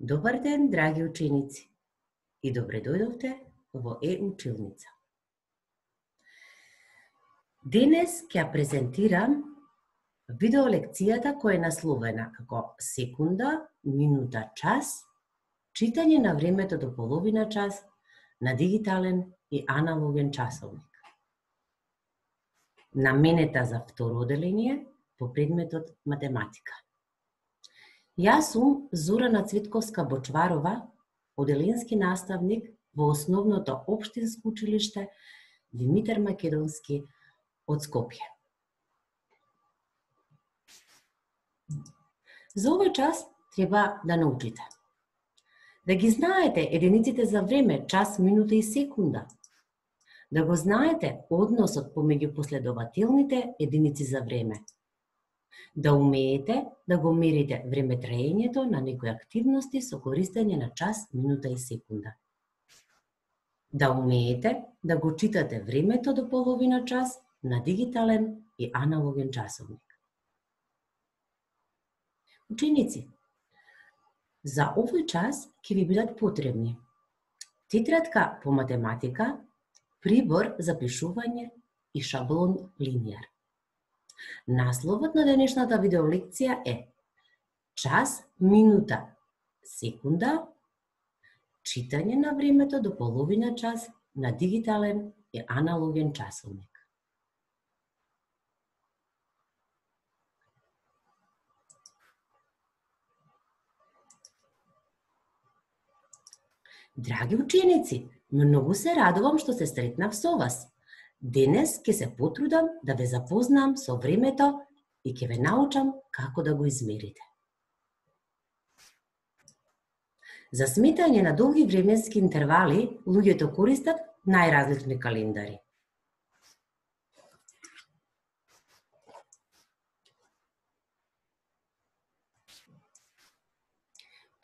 Добар ден, драги ученици, и добре дојдовте во Е-училница. Денес ќе презентирам видеолекцијата која е насловена како секунда, минута, час, читање на времето до половина час на дигитален и аналоген часовник. Наменета за второ оделение по предметот математика. Јас сум Зорана Цветковска Бочварова, оделински наставник во основното општинско училиште Димитар Македонски од Скопје. За овој час треба да научите. Да ги знаете единиците за време, час, минута и секунда. Да го знаете односот помеѓу последователните единици за време – да умеете да го мерите времетраењето на некои активности со користење на час, минута и секунда. Да умеете да го читате времето до половина час на дигитален и аналоген часовник. Ученици, за овој час ќе ви бидат потребни тетрадка по математика, прибор за пишување и шаблон линијар. Насловот на денешната видеолекција е Час, минута, секунда, читање на времето до половина час на дигитален и аналоген часовник. Драги ученици, многу се радувам што се сретнав со вас. Денес ќе се потрудам да ве запознам со времето и ќе ве научам како да го измерите. За сметање на долги временски интервали, луѓето користат најразлични календари.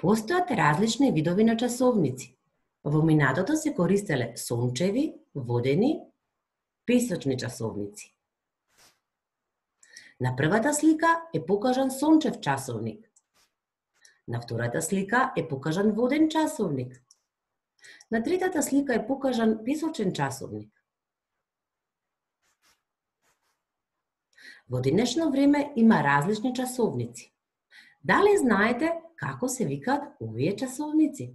Постојат различни видови на часовници. Во минатото се користеле сончеви, водени песочни часовници. На првата слика е покажан сончев часовник. На втората слика е покажан воден часовник. На третата слика е покажан песочен часовник. Во денешно време има различни часовници. Дали знаете како се викаат овие часовници?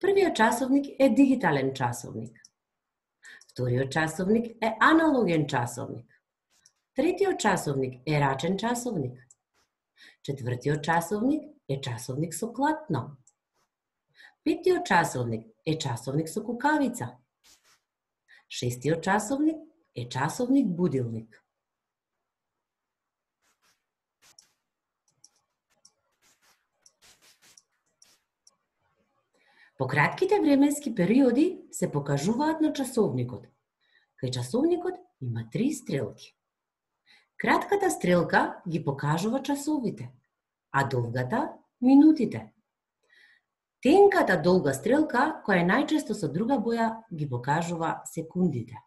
Првиот часовник е дигитален часовник. Вториот часовник е аналоген часовник. Третиот часовник е рачен часовник. Четвртиот часовник е часовник со клатно. Петиот часовник е часовник со кукавица. Шестиот часовник е часовник будилник. По кратките временски периоди се покажуваат на часовникот. Кај часовникот има три стрелки. Кратката стрелка ги покажува часовите, а долгата – минутите. Тенката долга стрелка, која е најчесто со друга боја, ги покажува секундите.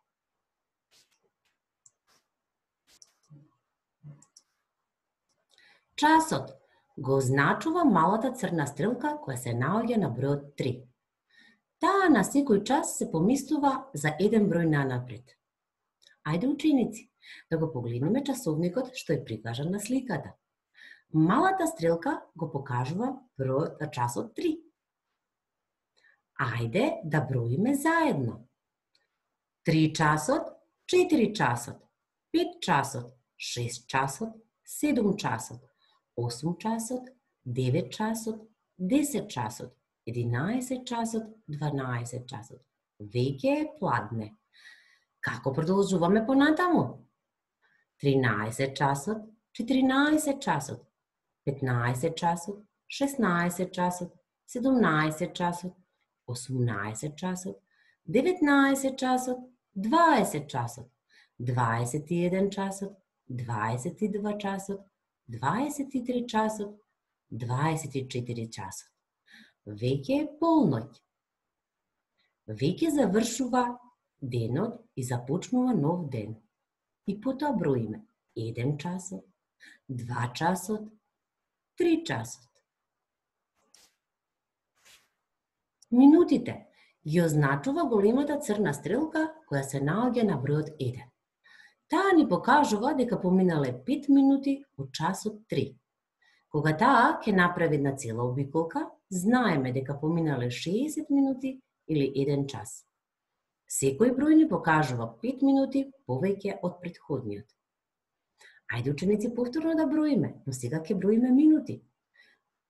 Часот го означува малата црна стрелка која се наоѓа на бројот 3. Таа на секој час се помислува за еден број нанапред. Ајде ученици, да го погледнеме часовникот што е прикажан на сликата. Малата стрелка го покажува бројот на часот 3. Ајде да броиме заедно. 3 часот, 4 часот, 5 часот, 6 часот, 7 часот, 8 часот, 9 часот, 10 часот, 11 часот, 12 часот. Веќе е пладне. Како продолжуваме понатаму? 13 часот, 14 часот, 15 часот, 16 часот, 17 часот, 18 часот, 19 часот, 20 часот, 21 часот, 22 часот, 23 часот, 24 часот. Веќе е полноќ. Веќе завршува денот и започнува нов ден. И потоа броиме 1 часот, 2 часот, 3 часот. Минутите ги означува големата црна стрелка која се наоѓа на бројот 1. Таа ни покажува дека поминале 5 минути од часот 3. Кога таа ќе направи една цела обиколка, знаеме дека поминале 60 минути или 1 час. Секој број ни покажува 5 минути повеќе од предходниот. Ајде ученици повторно да броиме, но сега ќе броиме минути.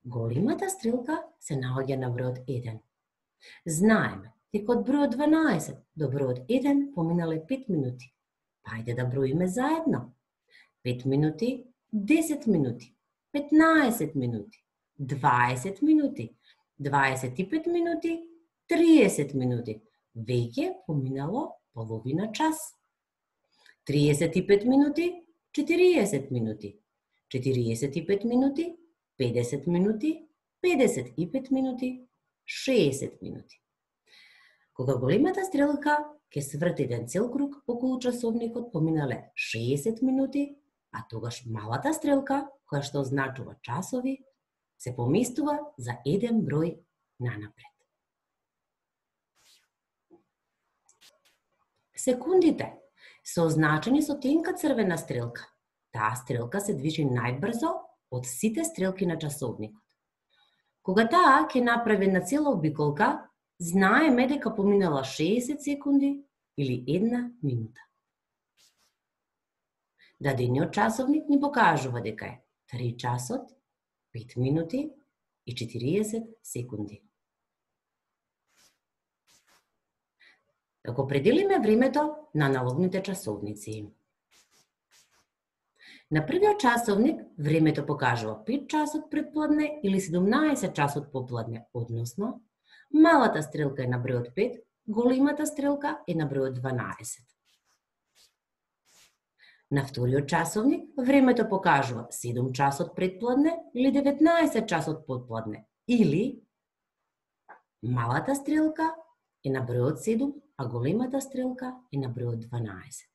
Големата стрелка се наоѓа на бројот 1. Знаеме дека од бројот 12 до бројот 1 поминале 5 минути. Па ајде да броиме заедно. 5 минути, 10 минути, 15 минути, 20 минути, 25 минути, 30 минути, веќе поминало половина час. 35 минути, 40 минути. 45 минути, 50 минути, 55 минути, 60 минути. Кога големата стрелка ќе сврти еден цел круг околу часовникот, поминале 60 минути, а тогаш малата стрелка, која што означува часови, се поместува за еден број нанапред. Секундите се означени со тенка црвена стрелка. Таа стрелка се движи најбрзо од сите стрелки на часовникот. Кога таа ќе направи на цела обиколка, знаеме дека поминала 60 секунди или една минута. Дадениот часовник ни покажува дека е 3 часот, 5 минути и 40 секунди. да го пределиме времето на аналогните часовници. На првиот часовник времето покажува 5 часот предпладне или 17 часот попладне, односно малата стрелка е на бројот 5, големата стрелка е на бројот 12. На вториот часовник времето покажува 7 часот предпладне или 19 часот подпладне или малата стрелка е на бројот 7, а големата стрелка е на бројот 12.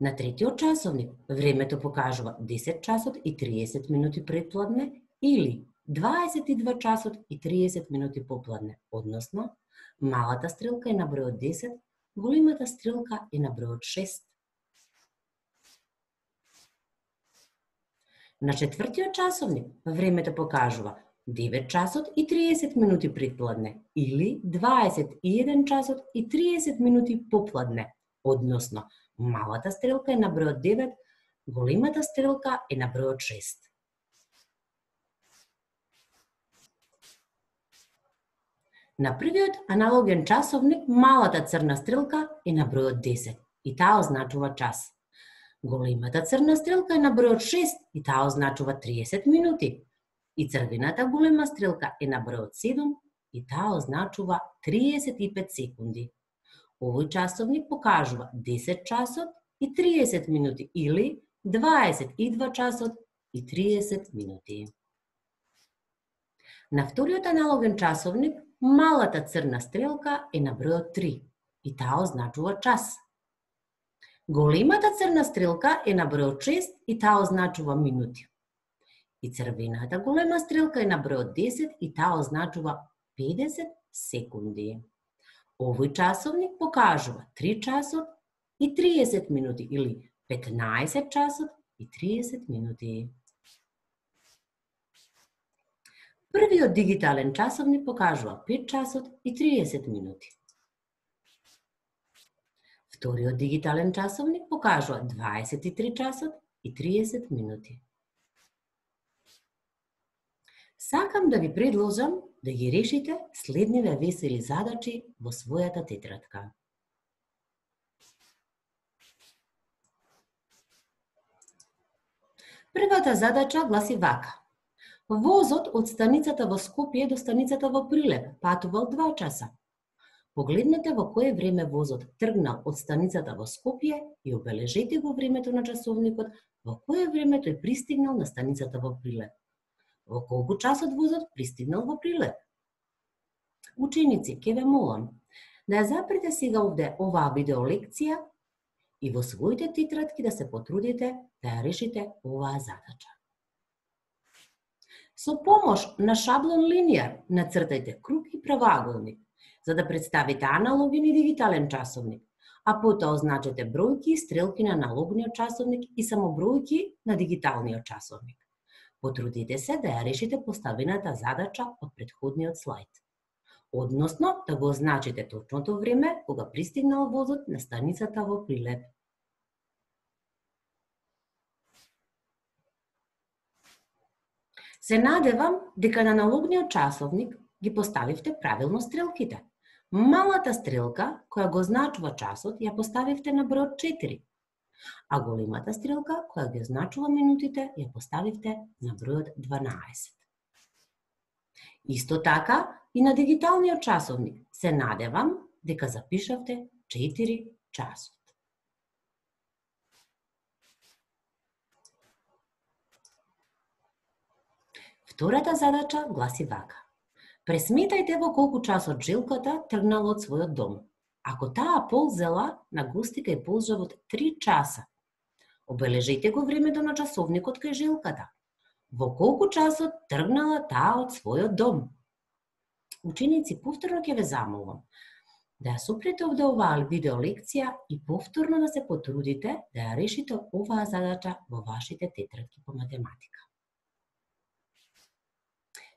На третиот часовник времето покажува 10 часот и 30 минути предпладне или 22 часот и 30 минути попладне, односно малата стрелка е на бројот 10, големата стрелка е на бројот 6. На четвртиот часовник времето покажува 9 часот и 30 минути предпладне или 21 часот и 30 минути попладне, односно малата стрелка е на бројот 9, големата стрелка е на бројот 6. На првиот аналоген часовник малата црна стрелка е на бројот 10 и таа означува час. Големата црна стрелка е на бројот 6 и таа означува 30 минути. И црвената голема стрелка е на бројот 7 и таа означува 35 секунди. Овој часовник покажува 10 часот и 30 минути или 22 часот и 30 минути. На вториот аналоген часовник малата црна стрелка е на бројот 3 и таа означува час. Големата црна стрелка е на бројот 6 и таа означува минути. И црвената голема стрелка е на бројот 10 и таа означува 50 секунди. Овој часовник покажува 3 часот и 30 минути или 15 часот и 30 минути. Првиот дигитален часовник покажува 5 часот и 30 минути. Вториот дигитален часовник покажува 23 часот и 30 минути. Сакам да ви предложам да ги решите следниве весели задачи во својата тетрадка. Првата задача гласи вака. Возот од станицата во Скопје до станицата во Прилеп патувал 2 часа. Погледнете во кое време возот тргнал од станицата во Скопје и обележете го времето на часовникот во кое време тој пристигнал на станицата во Прилеп. Во колку часот возот пристигнал во Прилеп? Ученици, ке ве молам да ја запрете сега овде оваа видеолекција и во своите тетрадки да се потрудите да ја решите оваа задача. Со помош на шаблон линијар нацртајте круг и правоаголник, за да представите аналоген и дигитален часовник, а потоа означете бројки и стрелки на аналогниот часовник и само бројки на дигиталниот часовник. Потрудите се да ја решите поставената задача од предходниот слайд. Односно, да го означите точното време кога пристигнал возот на станицата во Прилеп. Се надевам дека на налогниот часовник ги поставивте правилно стрелките. Малата стрелка, која го значува часот, ја поставивте на број 4, а големата стрелка, која ги означува минутите, ја поставивте на бројот 12. Исто така, и на дигиталниот часовник се надевам дека запишавте 4 часот. Втората задача гласи вака. Пресметајте во колку часот жилката тргнала од својот дом. Ако таа ползела на гости кај полжавот 3 часа, Обележете го времето на часовникот кај жилката. Во колку часот тргнала таа од својот дом? Ученици, повторно ќе ве замолам да ја супрете овде оваа видео лекција и повторно да се потрудите да ја решите оваа задача во вашите тетрадки по математика.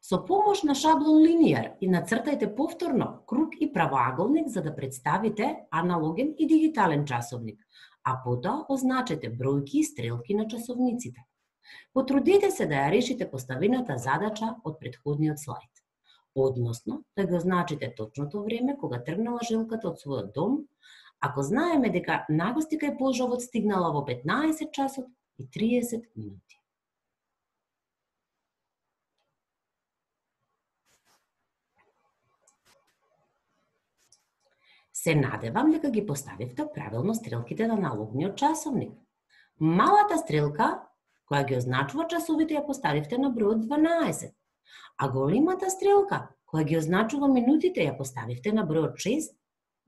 Со помош на шаблон линијар и нацртајте повторно круг и правоаголник за да представите аналоген и дигитален часовник, а потоа означете бројки и стрелки на часовниците. Потрудете се да ја решите поставената задача од предходниот слайд. Односно, да го означите точното време кога тргнала жилката од својот дом, ако знаеме дека нагостика е пожавот стигнала во 15 часот и 30 минути. Се надевам дека ги поставивте правилно стрелките на налогниот часовник. Малата стрелка, која ги означува часовите, ја поставивте на бројот 12. А големата стрелка, која ги означува минутите, ја поставивте на бројот 6,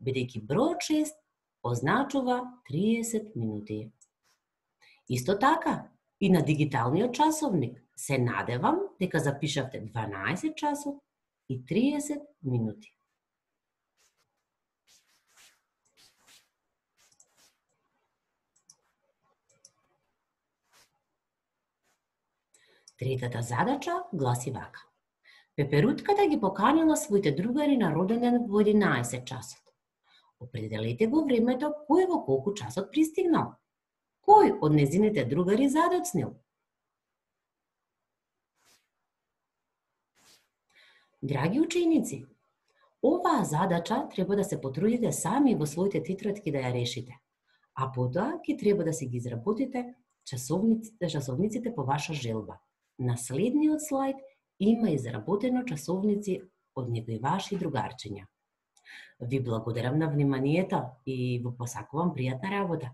бидејќи бројот 6 означува 30 минути. Исто така, и на дигиталниот часовник се надевам дека запишавте 12 часот и 30 минути. Третата задача гласи вака. Пеперутката ги поканила своите другари на роден ден во 11 часот. Определете го времето кој во колку часот пристигнал. Кој од незините другари задоцнил? Драги ученици, оваа задача треба да се потрудите сами во своите тетрадки да ја решите, а потоа ќе треба да се ги изработите часовниците, часовниците по ваша желба. На следниот слайд има изработено часовници од некои ваши другарчиња. Ви благодарам на вниманието и ви посакувам пријатна работа.